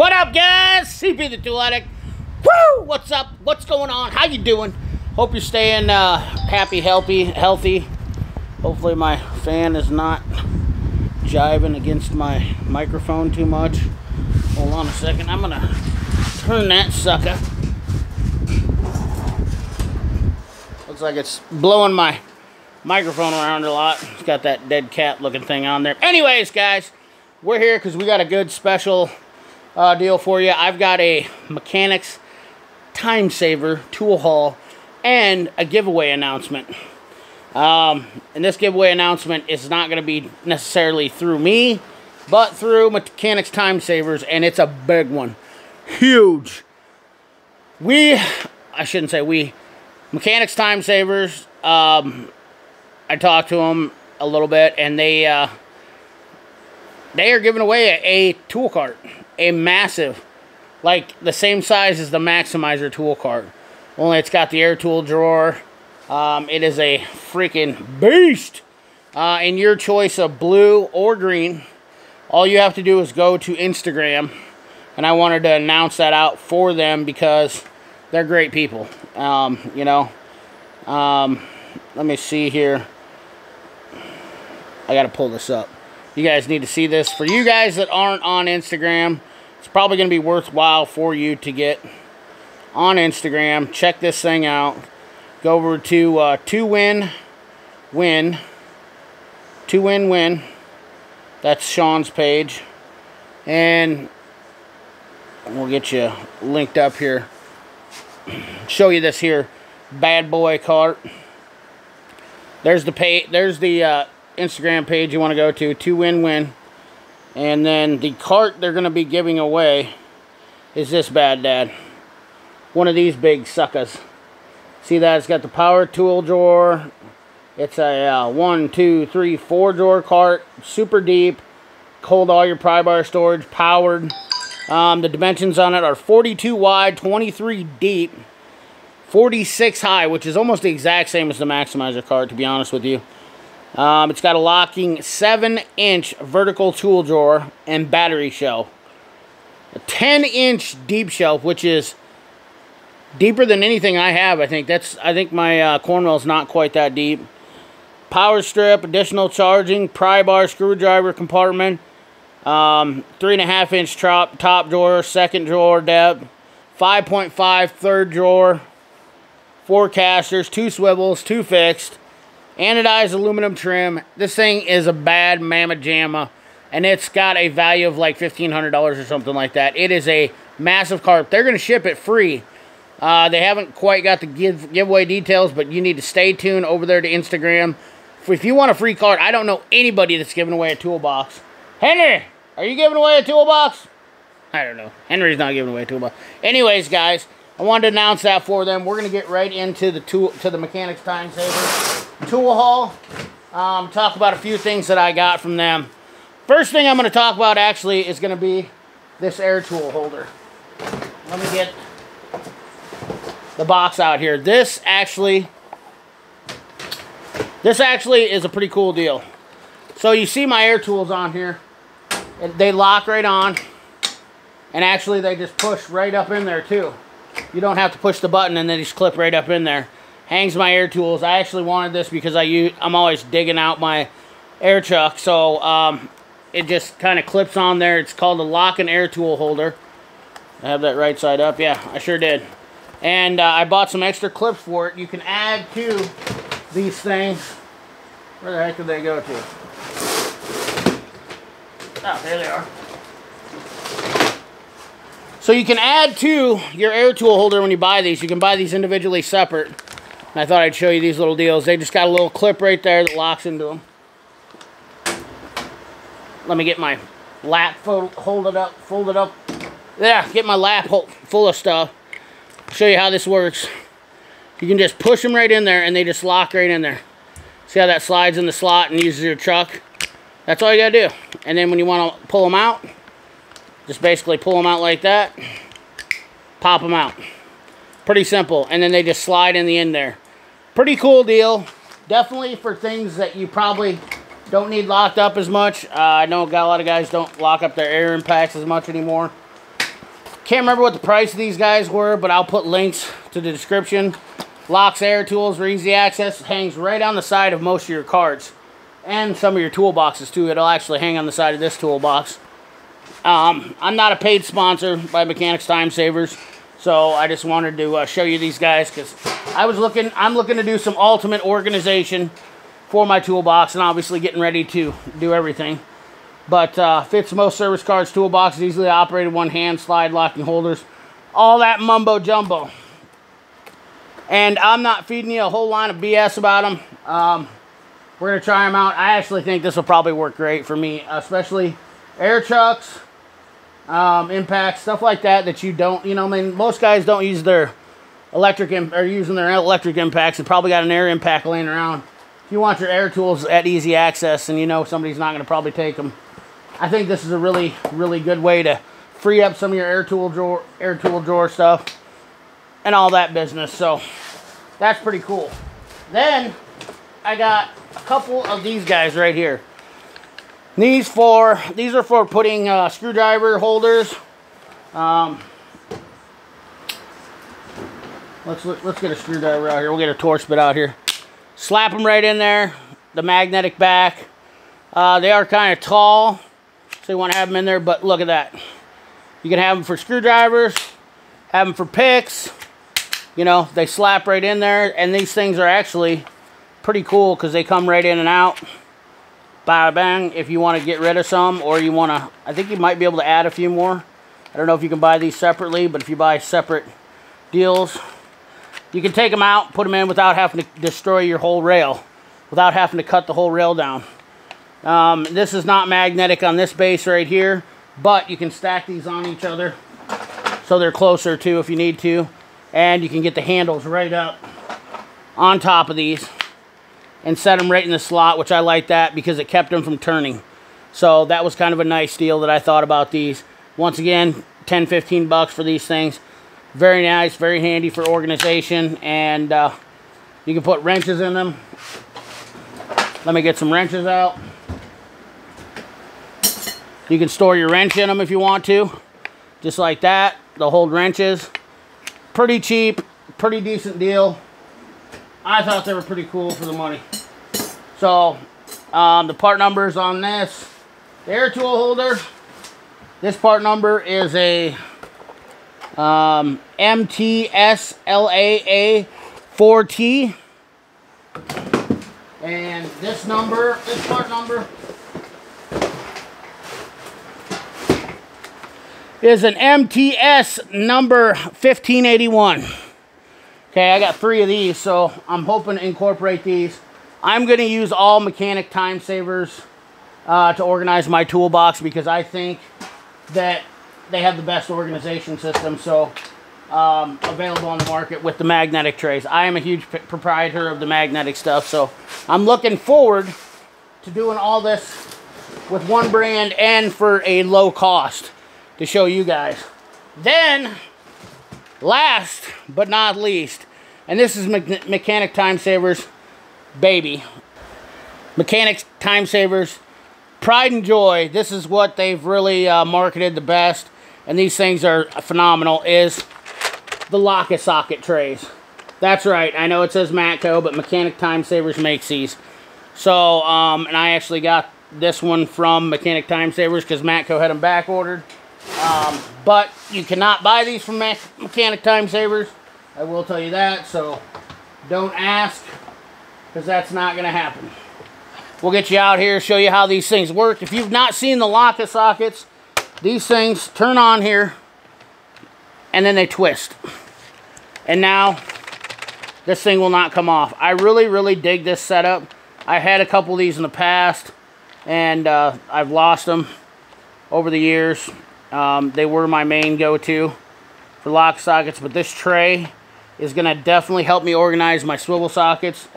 What up, guys? CP the Tool Woo! What's up? What's going on? How you doing? Hope you're staying uh, happy, healthy, healthy. Hopefully my fan is not jiving against my microphone too much. Hold on a second. I'm gonna turn that sucker. Looks like it's blowing my microphone around a lot. It's got that dead cat looking thing on there. Anyways, guys, we're here because we got a good special uh, deal for you. I've got a mechanics time saver tool haul and a giveaway announcement. Um, and this giveaway announcement is not going to be necessarily through me, but through Mechanics Time Savers, and it's a big one. Huge. We, I shouldn't say we, Mechanics Time Savers, um, I talked to them a little bit, and they, uh, they are giving away a, a tool cart, a massive, like the same size as the Macsimizer tool cart. Only it's got the air tool drawer. Um, it is a freaking beast. Uh, in your choice of blue or green, all you have to do is go to Instagram. And I wanted to announce that out for them because they're great people. Um, you know, um, let me see here. I got to pull this up. You guys need to see this. For you guys that aren't on Instagram, it's probably going to be worthwhile for you to get on Instagram. Check this thing out. Go over to uh, 2win win. 2win win. That's Sean's page. And we'll get you linked up here. Show you this here bad boy cart. There's the pay. There's the uh, Instagram page you want to go to, 2win-win. And then the cart they're going to be giving away is this bad dad. One of these big suckers. See that? It's got the power tool drawer. It's a uh, one, two, three, four drawer cart. Super deep. Hold all your pry bar storage. Powered. Um, the dimensions on it are 42 wide, 23 deep, 46 high, which is almost the exact same as the Macsimizer cart, to be honest with you. Um, it's got a locking 7-inch vertical tool drawer and battery shelf. A 10-inch deep shelf, which is deeper than anything I have. I think that's. I think my uh, Cornwell is not quite that deep. Power strip, additional charging, pry bar, screwdriver compartment, um, three and a half inch top top drawer, second drawer depth, 5.5 third drawer, four casters, two swivels, two fixed anodized aluminum trim. This thing is a bad mamma jamma, and it's got a value of like $1,500 or something like that. It is a massive cart. They're going to ship it free. Uh, they haven't quite got the give, giveaway details, but you need to stay tuned over there to Instagram. If you want a free cart, I don't know anybody that's giving away a toolbox. Henry, are you giving away a toolbox? I don't know. Henry's not giving away a toolbox. Anyways, guys, I wanted to announce that for them. We're going to get right into the tool to the mechanics time saver tool haul. Um, talk about a few things that I got from them. First thing I'm going to talk about actually is going to be this air tool holder. Let me get the box out here. This actually, this actually is a pretty cool deal. So you see my air tools on here. They lock right on. And actually they just push right up in there too. You don't have to push the button and they just clip right up in there hangs my air tools. I actually wanted this because I use, I'm always digging out my air chuck. So um, it just kind of clips on there. It's called a lock and air tool holder. I have that right side up. Yeah, I sure did. And uh, I bought some extra clips for it. You can add to these things. Where the heck did they go to? Oh, there they are. So you can add to your air tool holder when you buy these. You can buy these individually separate. I thought I'd show you these little deals. They just got a little clip right there that locks into them. Let me get my lap hold it up, fold it up. Yeah, get my lap hold, full of stuff. Show you how this works. You can just push them right in there and they just lock right in there. See how that slides in the slot and uses your chuck? That's all you gotta do. And then when you wanna pull them out, just basically pull them out like that, pop them out. Pretty simple. And then they just slide in the end there. Pretty cool deal. Definitely for things that you probably don't need locked up as much. Uh, I know got a lot of guys don't lock up their air impacts as much anymore. can't remember what the price of these guys were, but I'll put links to the description. Locks Air Tools for easy access. Hangs right on the side of most of your carts. And some of your toolboxes too. It'll actually hang on the side of this toolbox. Um, I'm not a paid sponsor by Mechanics Time Savers. So I just wanted to uh, show you these guys because I was looking, I'm looking to do some ultimate organization for my toolbox and obviously getting ready to do everything. But uh, fits most service cards, toolboxes, easily operated, one hand, slide locking holders, all that mumbo jumbo. And I'm not feeding you a whole line of BS about them. Um, we're going to try them out. I actually think this will probably work great for me, especially air chucks, um, stuff like that that you don't, you know, I mean, most guys don't use their electric, or using their electric impacts They probably got an air impact laying around. If you want your air tools at easy access and you know somebody's not going to probably take them, I think this is a really, really good way to free up some of your air tool drawer, air tool drawer stuff and all that business. So that's pretty cool. Then I got a couple of these guys right here. These for these are for putting uh, screwdriver holders. Um, let's let's get a screwdriver out here. We'll get a Torx bit out here. Slap them right in there. The magnetic back. Uh, they are kind of tall, so you want to have them in there. But look at that. You can have them for screwdrivers, have them for picks. You know, they slap right in there, and these things are actually pretty cool because they come right in and out. Bada bang, if you want to get rid of some, or you want to, I think you might be able to add a few more. I don't know if you can buy these separately, but if you buy separate deals, you can take them out, put them in without having to destroy your whole rail, without having to cut the whole rail down. Um, this is not magnetic on this base right here, but you can stack these on each other so they're closer too if you need to. And you can get the handles right up on top of these and set them right in the slot, which I like that because it kept them from turning. So that was kind of a nice deal that I thought about these. Once again, 10, 15 bucks for these things. Very nice, very handy for organization, and uh, you can put wrenches in them. Let me get some wrenches out. You can store your wrench in them if you want to, just like that. They'll hold wrenches. Pretty cheap, pretty decent deal. I thought they were pretty cool for the money. So, um, the part numbers on this, the air tool holder, this part number is a um, MTSLAA 4T. And this number, this part number, is an MTS number 1581. Okay, I got three of these, so I'm hoping to incorporate these. I'm going to use all mechanic time savers uh, to organize my toolbox because I think that they have the best organization system so um, available on the market with the magnetic trays. I am a huge proprietor of the magnetic stuff, so I'm looking forward to doing all this with one brand and for a low cost to show you guys. Then last but not least, and this is Me Mechanic Time Savers, baby. Mechanic Time Savers, pride and joy. This is what they've really uh, marketed the best, and these things are phenomenal, is the Locket Socket trays. That's right, I know it says Matco, but Mechanic Time Savers makes these. So, um, and I actually got this one from Mechanic Time Savers because Matco had them back ordered. Um, but you cannot buy these from Mechanic Time Savers. I will tell you that, so don't ask because that's not going to happen. We'll get you out here, show you how these things work. If you've not seen the Locket sockets, these things turn on here and then they twist. And now this thing will not come off. I really, really dig this setup. I had a couple of these in the past and uh, I've lost them over the years. Um, they were my main go-to for lock sockets, but this tray is going to definitely help me organize my swivel sockets.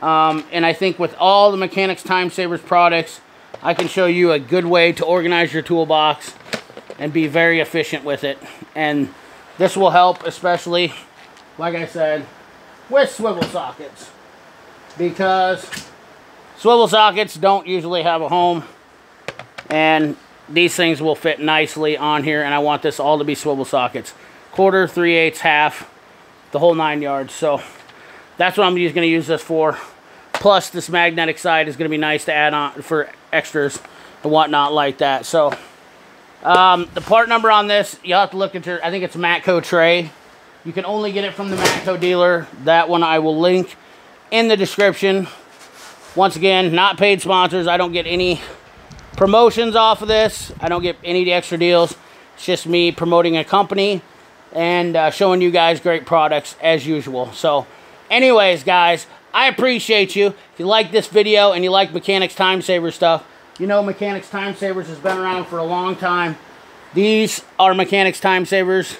Um, and I think with all the Mechanics Time Savers products, I can show you a good way to organize your toolbox and be very efficient with it. And this will help especially, like I said, with swivel sockets. Because swivel sockets don't usually have a home. And these things will fit nicely on here, and I want this all to be swivel sockets. Quarter, three eighths, half, the whole nine yards. So that's what I'm going to use this for. Plus, this magnetic side is going to be nice to add on for extras and whatnot like that. So, um, the part number on this, you'll have to look into, I think it's Matco tray. You can only get it from the Matco dealer. That one I will link in the description. Once again, not paid sponsors. I don't get any promotions off of this. I don't get any extra deals. It's just me promoting a company and uh, showing you guys great products as usual. So, anyways, guys, I appreciate you. If you like this video and you like Mechanics Time Saver stuff, you know Mechanics Time Savers has been around for a long time. These are Mechanics Time Savers.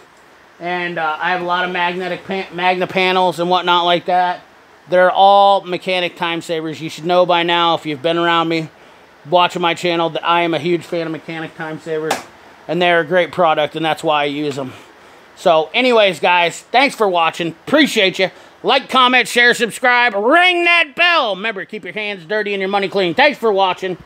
And uh, I have a lot of magnetic pan magna panels and whatnot like that. They're all mechanic time savers. You should know by now if you've been around me, watching my channel, that I am a huge fan of mechanic time savers. And they're a great product, and that's why I use them. So, anyways, guys, thanks for watching. Appreciate you. Like, comment, share, subscribe, ring that bell. Remember, keep your hands dirty and your money clean. Thanks for watching.